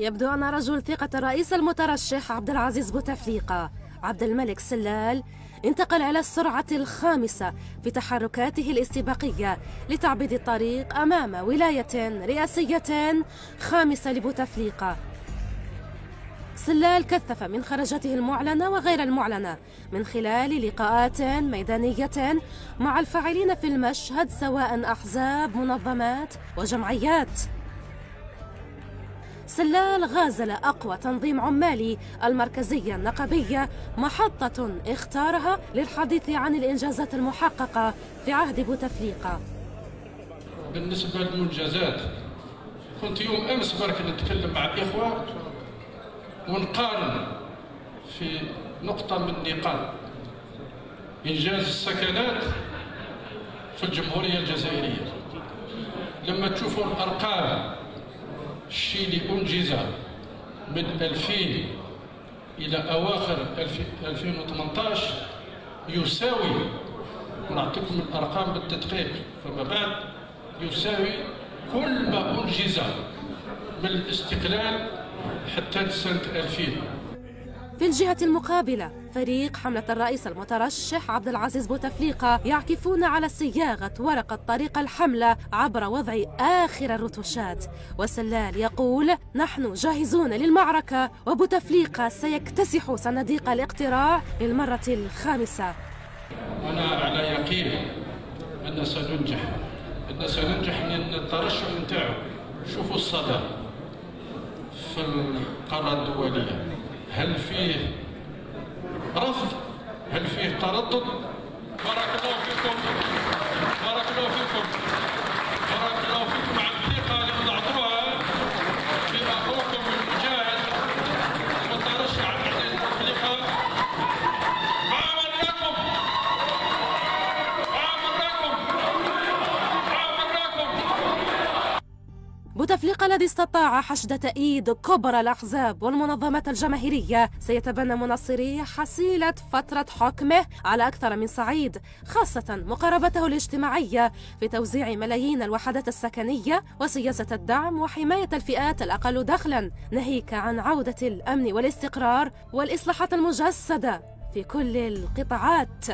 يبدو أن رجل ثقة الرئيس المترشح عبد العزيز بوتفليقة. عبد الملك سلال انتقل على السرعة الخامسة في تحركاته الاستباقية لتعبيد الطريق أمام ولاية رئاسية خامسة لبوتفليقة. سلال كثف من خرجته المعلنة وغير المعلنة من خلال لقاءات ميدانية مع الفاعلين في المشهد سواء أحزاب منظمات وجمعيات. سلال غازل أقوى تنظيم عمالي المركزية النقبية محطة اختارها للحديث عن الإنجازات المحققة في عهد بوتفليقة. بالنسبة للمنجزات كنت يوم أمس برك نتكلم مع إخوة ونقارن في نقطة من النقاط. إنجاز السكنات في الجمهورية الجزائرية. لما تشوفوا الأرقام الشيء اللي أنجز من 2000 إلى أواخر 2018 يساوي نعطيكم الأرقام بالتدقيق فما بعد يساوي كل ما أنجز من الاستقلال حتى سنة 2000 في الجهة المقابلة فريق حملة الرئيس المترشح عبد العزيز بوتفليقة يعكفون على صياغة ورقة طريق الحملة عبر وضع آخر الرتوشات. وسلال يقول نحن جاهزون للمعركة وبوتفليقة سيكتسح صناديق الاقتراع للمرة الخامسة. أنا على يقين أن سننجح أن سننجح لأن الترشح نتاعو شوفوا الصدى في القارة الدولية. هل فيه رفض؟ هل فيه تردد؟ بوتفليقة الذي استطاع حشد تأييد كبرى الأحزاب والمنظمات الجماهيرية. سيتبنى مناصري حصيلة فترة حكمه على أكثر من صعيد خاصة مقاربته الاجتماعية في توزيع ملايين الوحدات السكنية وسياسة الدعم وحماية الفئات الأقل دخلا. ناهيك عن عودة الأمن والاستقرار والإصلاحات المجسدة في كل القطاعات.